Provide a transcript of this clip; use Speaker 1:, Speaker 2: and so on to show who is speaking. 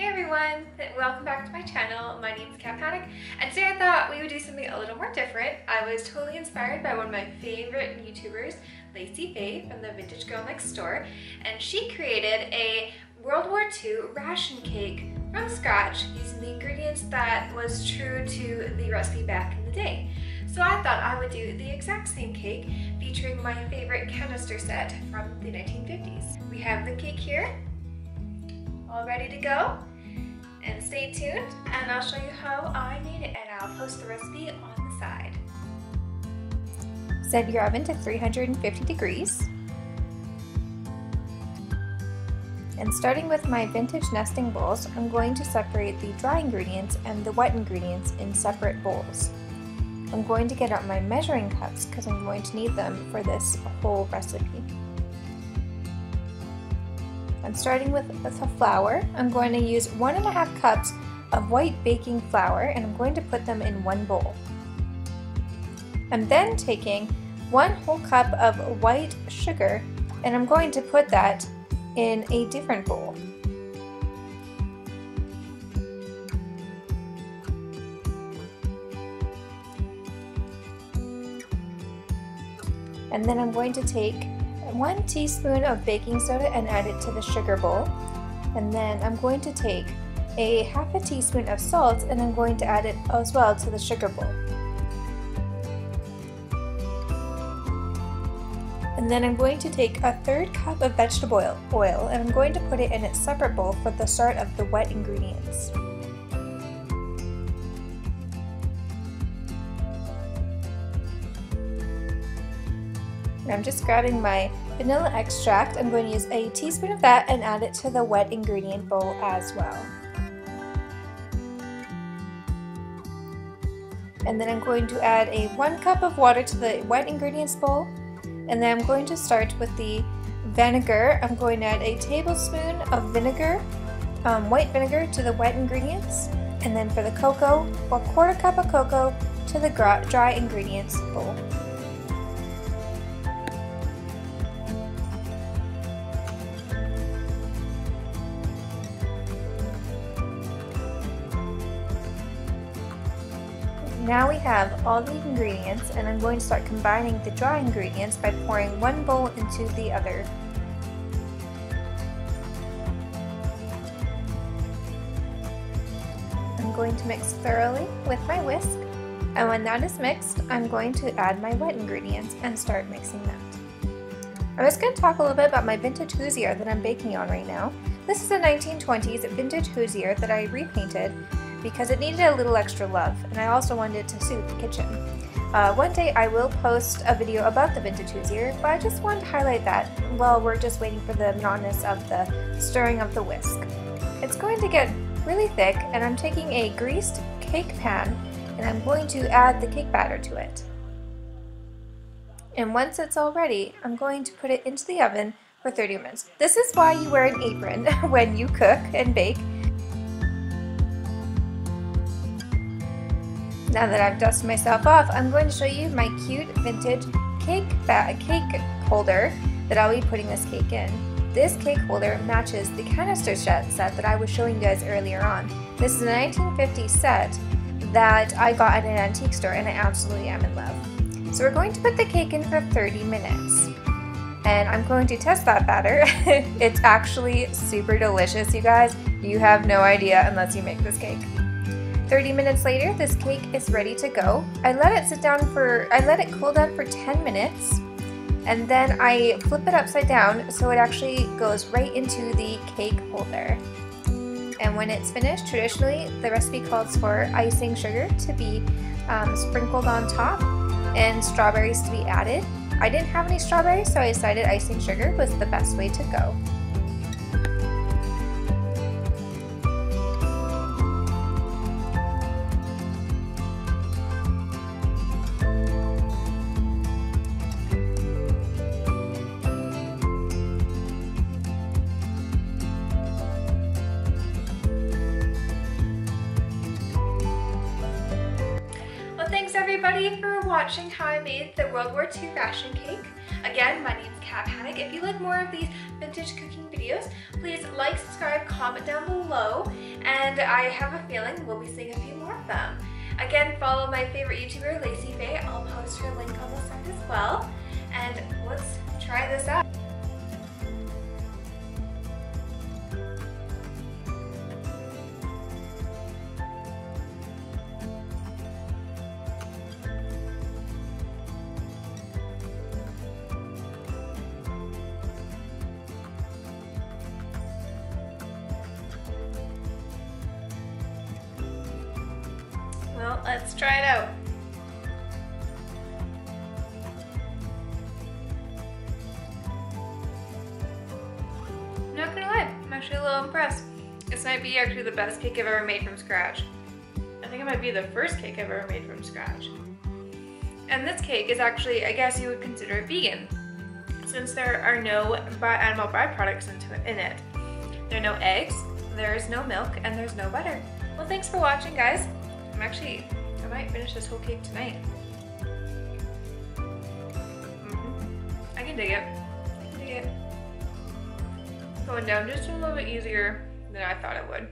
Speaker 1: Hey everyone, welcome back to my channel. My name is Katt Panic, and today I thought we would do something a little more different. I was totally inspired by one of my favorite YouTubers, Laci Fay from the Vintage Girl Next Door, and she created a World War II ration cake from scratch using the ingredients that was true to the recipe back in the day. So I thought I would do the exact same cake featuring my favorite canister set from the 1950s. We have the cake here, all ready to go. And stay tuned and I'll show you how I made it and I'll post the recipe on the side.
Speaker 2: Set your oven to 350 degrees. And starting with my vintage nesting bowls, I'm going to separate the dry ingredients and the wet ingredients in separate bowls. I'm going to get out my measuring cups because I'm going to need them for this whole recipe. I'm starting with, the flour. I'm going to use one and a half cups of white baking flour and I'm going to put them in one bowl. I'm then taking one whole cup of white sugar and I'm going to put that in a different bowl. And then I'm going to take one teaspoon of baking soda and add it to the sugar bowl. And then I'm going to take a half a teaspoon of salt and I'm going to add it as well to the sugar bowl. And then I'm going to take a third cup of vegetable oil and I'm going to put it in its separate bowl for the start of the wet ingredients. I'm just grabbing my vanilla extract. I'm going to use a teaspoon of that and add it to the wet ingredient bowl as well. And then I'm going to add a one cup of water to the wet ingredients bowl. And then I'm going to start with the vinegar. I'm going to add a tablespoon of vinegar, um, white vinegar to the wet ingredients. And then for the cocoa, a quarter cup of cocoa to the dry ingredients bowl. Now we have all the ingredients and I'm going to start combining the dry ingredients by pouring one bowl into the other. I'm going to mix thoroughly with my whisk and when that is mixed, I'm going to add my wet ingredients and start mixing that. I'm just going to talk a little bit about my vintage Hoosier that I'm baking on right now. This is a 1920s vintage Hoosier that I repainted because it needed a little extra love and I also wanted it to suit the kitchen. Uh, one day I will post a video about the vintage Hoosier, but I just wanted to highlight that while we're just waiting for the monotonous of the stirring of the whisk. It's going to get really thick and I'm taking a greased cake pan and I'm going to add the cake batter to it. And once it's all ready, I'm going to put it into the oven for 30 minutes. This is why you wear an apron when you cook and bake Now that I've dusted myself off, I'm going to show you my cute vintage cake cake holder that I'll be putting this cake in. This cake holder matches the canister set that I was showing you guys earlier on. This is a 1950 set that I got at an antique store and I absolutely am in love. So we're going to put the cake in for 30 minutes. And I'm going to test that batter. it's actually super delicious, you guys. You have no idea unless you make this cake. 30 minutes later, this cake is ready to go. I let it sit down for, I let it cool down for 10 minutes and then I flip it upside down so it actually goes right into the cake holder. And when it's finished, traditionally the recipe calls for icing sugar to be um, sprinkled on top and strawberries to be added. I didn't have any strawberries, so I decided icing sugar was the best way to go.
Speaker 1: Everybody for watching how I made the World War II ration cake. Again, my name is Katt Panic. If you like more of these vintage cooking videos, please like, subscribe, comment down below, and I have a feeling we'll be seeing a few more of them. Again, follow my favorite YouTuber, Laci Fay. I'll post her link on the side as well. And let's try this out. Let's try it out. I'm not gonna lie, I'm actually a little impressed. This might be actually the best cake I've ever made from scratch. I think it might be the first cake I've ever made from scratch. And this cake is actually, I guess you would consider it vegan, since there are no animal byproducts in it. There are no eggs, there is no milk, and there's no butter. Well, thanks for watching, guys. I'm actually, I might finish this whole cake tonight. Mm -hmm. I can dig it. I can dig it. Going down just a little bit easier than I thought it would.